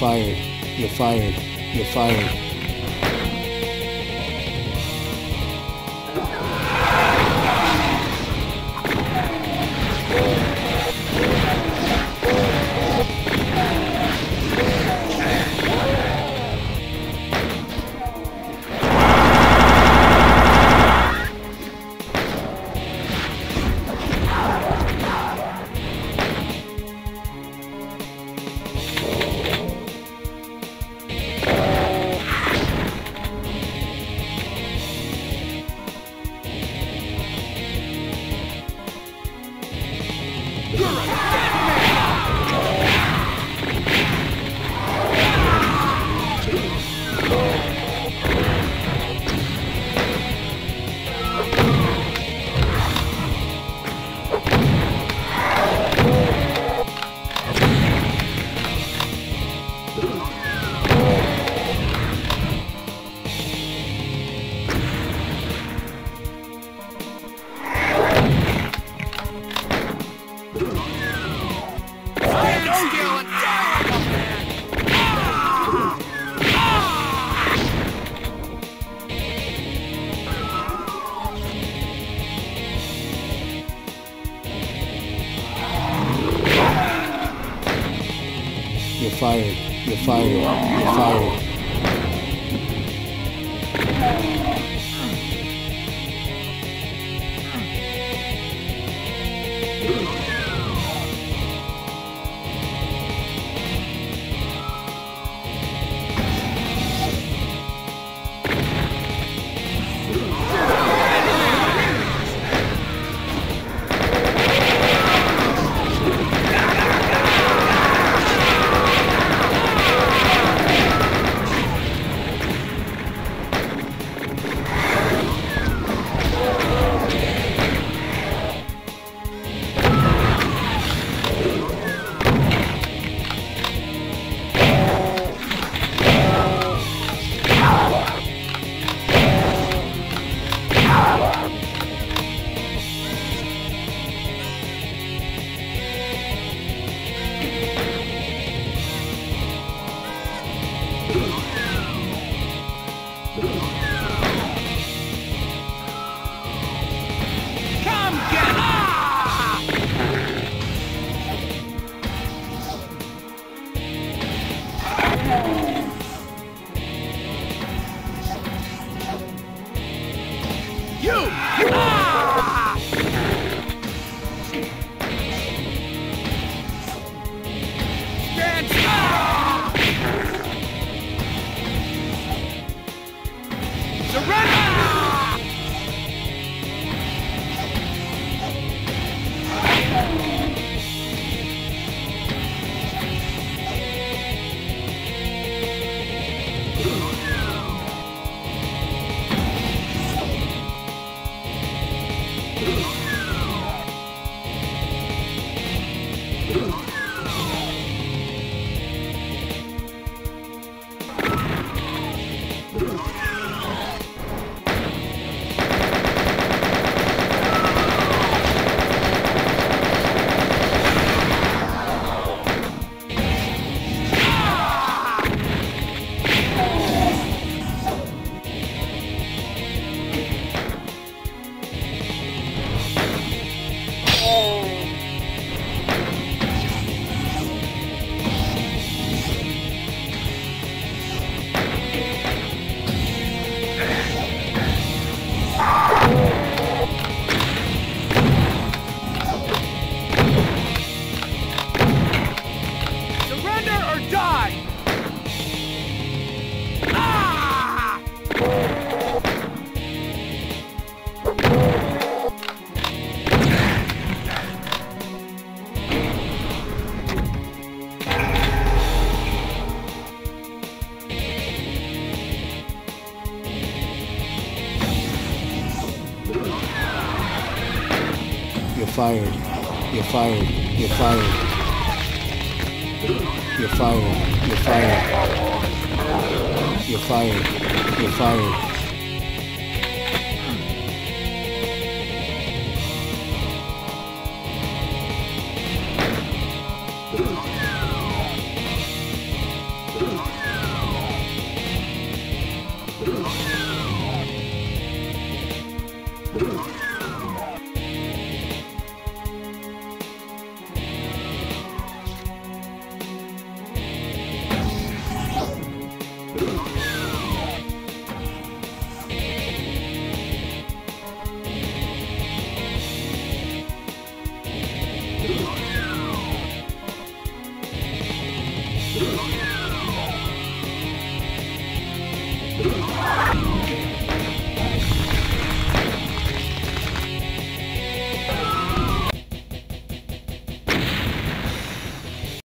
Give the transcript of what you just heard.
You're fired. You're fired. You're fired. You're fired. You're fired. You're fired. Come fired. You're fired. You're fired. You're fired. You're fired. You're fired. You're fired.